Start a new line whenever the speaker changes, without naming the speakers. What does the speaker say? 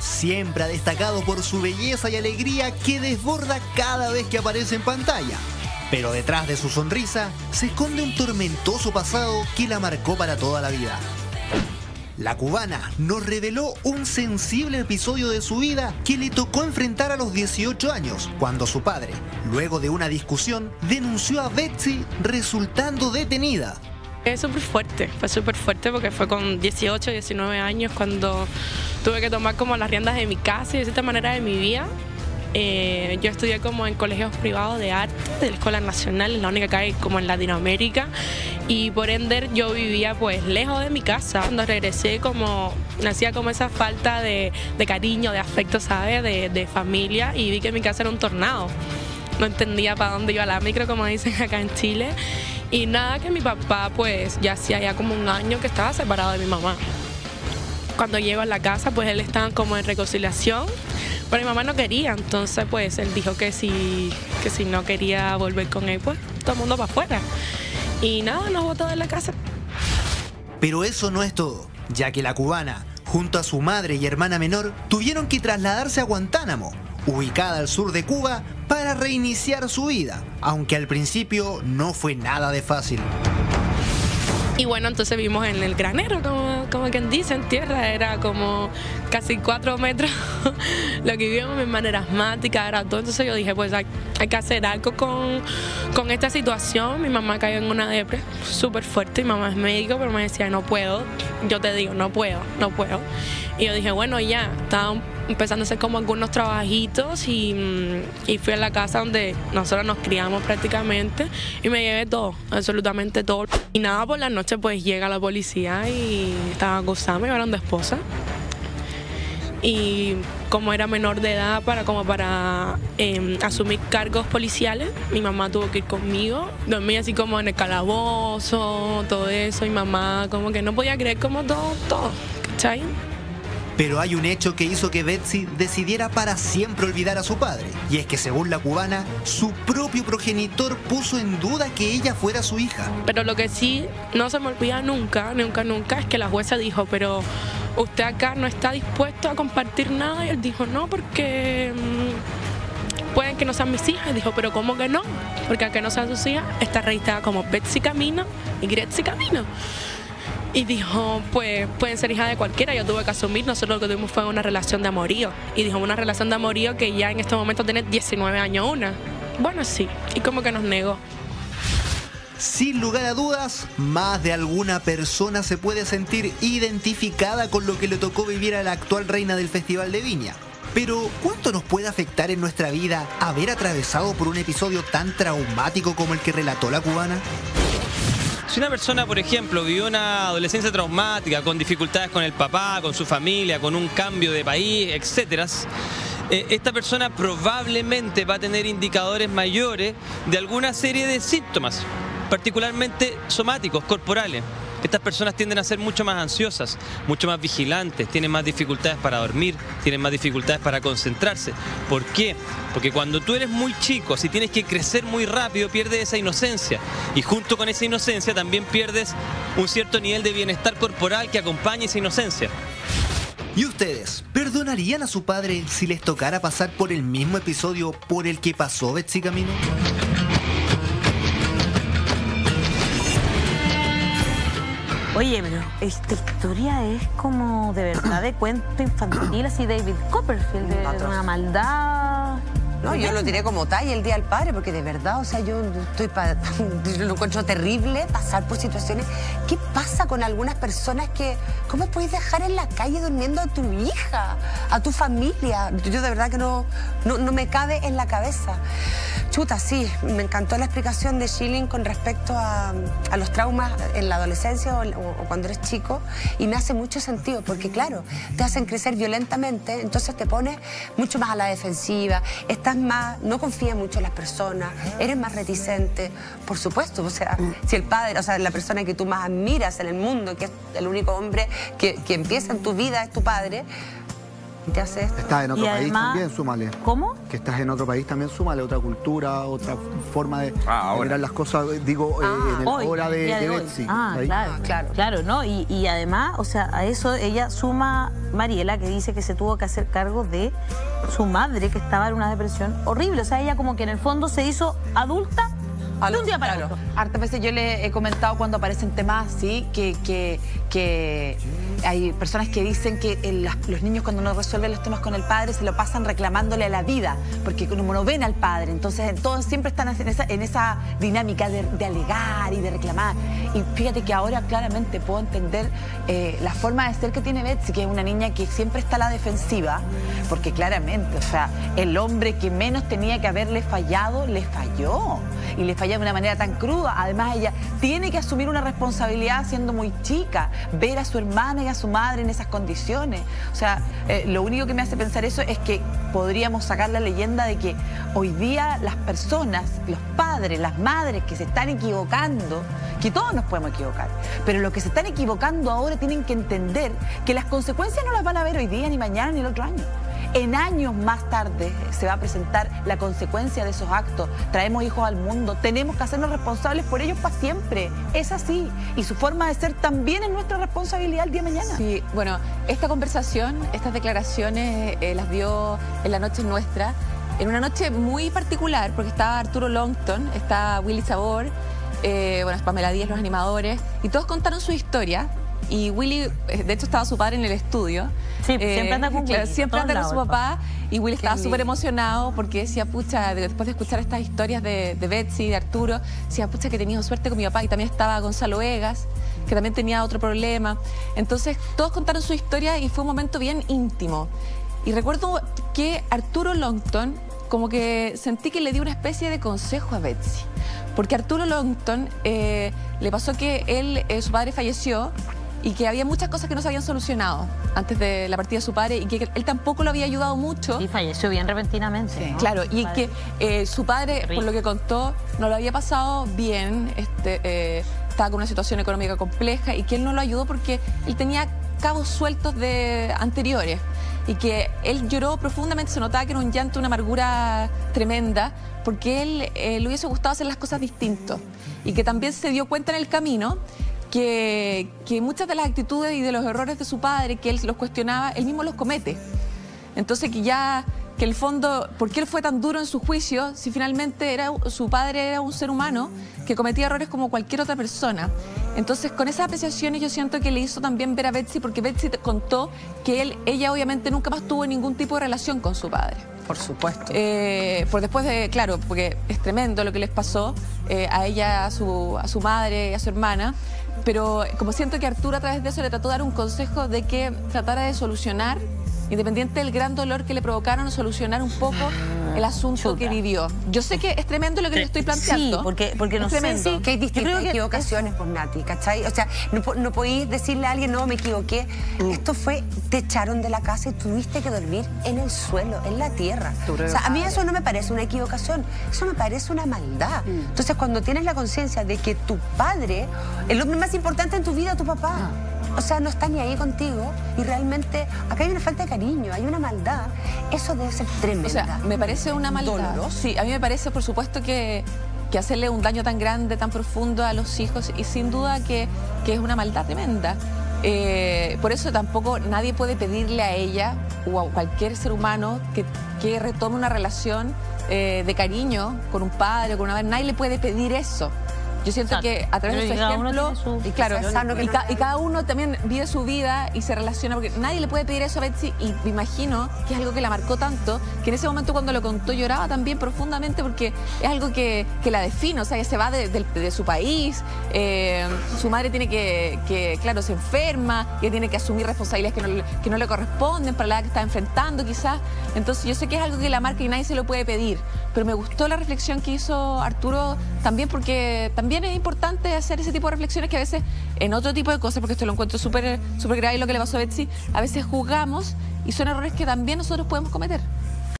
Siempre ha destacado por su belleza y alegría que desborda cada vez que aparece en pantalla. Pero detrás de su sonrisa se esconde un tormentoso pasado que la marcó para toda la vida. La cubana nos reveló un sensible episodio de su vida que le tocó enfrentar a los 18 años, cuando su padre, luego de una discusión, denunció a Betsy resultando detenida.
Es súper fuerte, fue súper fuerte porque fue con 18, 19 años cuando tuve que tomar como las riendas de mi casa y de cierta manera de mi vida eh, yo estudié como en colegios privados de arte de la Escuela Nacional, la única que hay como en Latinoamérica y por ende yo vivía pues lejos de mi casa. Cuando regresé como me hacía como esa falta de, cariño, de afecto, ¿sabes? De, de, familia y vi que mi casa era un tornado. No entendía para dónde iba la micro, como dicen acá en Chile. Y nada, que mi papá pues ya hacía ya como un año que estaba separado de mi mamá. Cuando llego a la casa pues él estaba como en reconciliación pero mi mamá no quería, entonces pues él dijo que si, que si no quería volver con él, pues todo el mundo para afuera. Y nada, nos botó de la casa.
Pero eso no es todo, ya que la cubana, junto a su madre y hermana menor, tuvieron que trasladarse a Guantánamo, ubicada al sur de Cuba, para reiniciar su vida, aunque al principio no fue nada de fácil.
Y bueno, entonces vimos en el granero, como, como quien dice, en tierra, era como casi cuatro metros lo que vivimos, mi manera asmática, era todo. Entonces yo dije, pues hay, que hacer algo con, con, esta situación. Mi mamá cayó en una depre súper fuerte, mi mamá es médico, pero me decía, no puedo. Yo te digo, no puedo, no puedo. Y yo dije, bueno, ya, estaba empezando a hacer como algunos trabajitos y, mm, y, fui a la casa donde nosotros nos criamos prácticamente y me llevé todo, absolutamente todo. Y nada, por la noche pues llega la policía y estaba acusada, me llevaron de esposa. Y como era menor de edad para como para em, asumir cargos policiales, mi mamá tuvo que ir conmigo. Dormí así como en el calabozo, todo eso. Mi mamá como que no podía creer como todo, todo, ¿cachai?
Pero hay un hecho que hizo que Betsy decidiera para siempre olvidar a su padre. Y es que según la cubana, su propio progenitor puso en duda que ella fuera su hija.
Pero lo que sí no se me olvida nunca, nunca, nunca, es que la jueza dijo, pero usted acá no está dispuesto a compartir nada. Y él dijo, no, porque mm, pueden que no sean mis hijas. Y dijo, pero ¿cómo que no? Porque aunque no sean sus hijas, está registrada como Betsy Camino y Gretzi Camino. Y dijo, pues pueden ser hijas de cualquiera, yo tuve que asumir, nosotros lo que tuvimos fue una relación de amorío. Y dijo, una relación de amorío que ya en este momento tiene 19 años una. Bueno, sí, y como que nos negó.
Sin lugar a dudas, más de alguna persona se puede sentir identificada con lo que le tocó vivir a la actual reina del Festival de Viña. Pero, ¿cuánto nos puede afectar en nuestra vida haber atravesado por un episodio tan traumático como el que relató la cubana?
Si una persona, por ejemplo, vivió una adolescencia traumática, con dificultades con el papá, con su familia, con un cambio de país, etcétera, eh, esta persona probablemente va a tener indicadores mayores de alguna serie de síntomas, particularmente somáticos, corporales. Estas personas tienden a ser mucho más ansiosas, mucho más vigilantes, tienen más dificultades para dormir, tienen más dificultades para concentrarse. ¿Por qué? Porque cuando tú eres muy chico, si tienes que crecer muy rápido, pierdes esa inocencia. Y junto con esa inocencia también pierdes un cierto nivel de bienestar corporal que acompaña esa inocencia.
¿Y ustedes perdonarían a su padre si les tocara pasar por el mismo episodio por el que pasó Betsy Camino?
Oye, pero esta historia es como de verdad de cuento infantil, así David Copperfield, de una maldad.
No, yo lo tiré como tal el Día del Padre, porque de verdad, o sea, yo estoy lo encuentro terrible pasar por situaciones. ¿Qué pasa con algunas personas que, cómo puedes dejar en la calle durmiendo a tu hija, a tu familia? Yo de verdad que no, no, no me cabe en la cabeza. Chuta, sí, me encantó la explicación de Schilling con respecto a, los traumas en la adolescencia o, cuando eres chico y me hace mucho sentido porque claro, te hacen crecer violentamente, entonces te pones mucho más a la defensiva, estás más, no confías mucho en las personas, eres más reticente, por supuesto, o sea, si el padre, o sea, la persona que tú más admiras en el mundo, que es el único hombre que, que empieza en tu vida es tu padre, ¿Qué hace esto?
Estás en otro
Y
país
además-
también, súmale.
¿Cómo?
Que estás en otro país también, súmale otra cultura, otra forma de
Ah, ahora.
mirar las cosas, digo, eh, en el
Hoy,
hora de, de
hoy.
Betsy.
Ah,
Ahí.
claro,
Ah, claro.
claro. ¿no? Y, y además, o sea, a eso ella suma Mariela, que dice que se tuvo que hacer cargo de su madre, que estaba en una depresión horrible. O sea, ella como que en el fondo se hizo adulta de un día para
Claro.
otro.
Hartas veces yo le he comentado cuando aparecen temas así que, que, que hay personas que dicen que los niños cuando no resuelven los temas con el padre se lo pasan reclamándole a la vida, porque como no ven al padre, entonces todos siempre están en esa, en esa dinámica de, de alegar y de reclamar. Y fíjate que ahora claramente puedo entender eh, la forma de ser que tiene Betsy, que es una niña que siempre está a la defensiva, porque claramente, o sea, el hombre que menos tenía que haberle fallado, le falló. Y le falló de una manera tan cruda. Además, ella tiene que asumir una responsabilidad siendo muy chica, ver a su hermana y a su madre en esas condiciones. O sea, eh, lo único que me hace pensar eso es que podríamos sacar la leyenda de que hoy día las personas, los padres, las madres que se están equivocando, que todos nos podemos equivocar, pero los que se están equivocando ahora tienen que entender que las consecuencias no las van a ver hoy día, ni mañana, ni el otro año. En años más tarde se va a presentar la consecuencia de esos actos. Traemos hijos al mundo, tenemos que hacernos responsables por ellos para siempre. Es así. Y su forma de ser también es nuestra responsabilidad el día de mañana.
Sí, bueno, esta conversación, estas declaraciones eh, las dio en la noche nuestra, en una noche muy particular, porque estaba Arturo Longton, está Willy Sabor, eh, bueno, Pamela Díaz, los animadores, y todos contaron su historia. Y Willy, eh, de hecho, estaba su padre en el estudio.
Sí, pues, siempre anda con Willy,
Siempre anda con su papá. Y Willy estaba súper emocionado porque decía, pucha, de- después de escuchar estas historias de, de Betsy, de Arturo, decía, pucha, que he tenido suerte con mi papá. Y también estaba Gonzalo Vegas, que también tenía otro problema. Entonces, todos contaron su historia y fue un momento bien íntimo. Y recuerdo que Arturo Longton, como que sentí que le dio una especie de consejo a Betsy. Porque Arturo Longton eh, le pasó que él, eh, su padre falleció y que había muchas cosas que no se habían solucionado antes de la partida de su padre y que él tampoco lo había ayudado mucho.
Y falleció bien repentinamente. ¿no?
Claro, y que eh, su padre, por lo que contó, no lo había pasado bien, este, eh, estaba con una situación económica compleja y que él no lo ayudó porque él tenía cabos sueltos de anteriores y que él lloró profundamente, se notaba que era un llanto, una amargura tremenda, porque él eh, le hubiese gustado hacer las cosas distintos y que también se dio cuenta en el camino que, que muchas de las actitudes y de los errores de su padre, que él los cuestionaba, él mismo los comete. Entonces que ya, que el fondo, ¿por qué él fue tan duro en su juicio si finalmente era, su padre era un ser humano que cometía errores como cualquier otra persona? Entonces con esas apreciaciones yo siento que le hizo también ver a Betsy, porque Betsy contó que él, ella obviamente nunca más tuvo ningún tipo de relación con su padre.
Por supuesto.
Eh, por después de, claro, porque es tremendo lo que les pasó eh, a ella, a su, a su madre a su hermana, pero como siento que Arturo a través de eso le trató de dar un consejo de que tratara de solucionar, independiente del gran dolor que le provocaron, solucionar un poco el asunto
Chuta.
que vivió. Yo sé que es tremendo lo que le estoy planteando.
Sí, porque, porque no
Es
sé
tremendo.
si...
Que hay distintas
que
equivocaciones, pues Nati, ¿cachai? O sea, no, no podéis decirle a alguien, no, me equivoqué. Esto fue, te echaron de la casa y tuviste que dormir en el suelo, en la tierra. O sea, a mí eso no me parece una equivocación, eso me parece una maldad. Entonces, cuando tienes la conciencia de que tu padre, el hombre más importante en tu vida, tu papá, o sea, no está ni ahí contigo y realmente acá hay una falta de cariño, hay una maldad, eso debe ser tremenda.
O sea, me parece una maldad.
Doloroso.
Sí, a mí me parece, por supuesto, que, que hacerle un daño tan grande, tan profundo a los hijos, y sin duda que, que es una maldad tremenda. Eh, por eso tampoco nadie puede pedirle a ella o a cualquier ser humano que, que retome una relación eh, de cariño con un padre o con una madre. Nadie le puede pedir eso. Yo siento que a través de
Pero
su
cada uno
ejemplo,
su-
y claro,
que
y, ca- y cada uno también vive su vida y se relaciona, porque nadie le puede pedir eso a Betsy y me imagino que es algo que la marcó tanto, que en ese momento cuando lo contó lloraba también profundamente porque es algo que, que la define, o sea, ella se va de, del- de su país, eh, su madre tiene que, que, claro, se enferma, ella tiene que asumir responsabilidades que no, le- que no le corresponden para la edad que está enfrentando quizás, entonces yo sé que es algo que la marca y nadie se lo puede pedir, pero me gustó la reflexión que hizo Arturo también porque también es importante hacer ese tipo de reflexiones que a veces en otro tipo de cosas, porque esto lo encuentro súper súper grave lo que le pasó a Betsy, a veces juzgamos y son errores que también nosotros podemos cometer.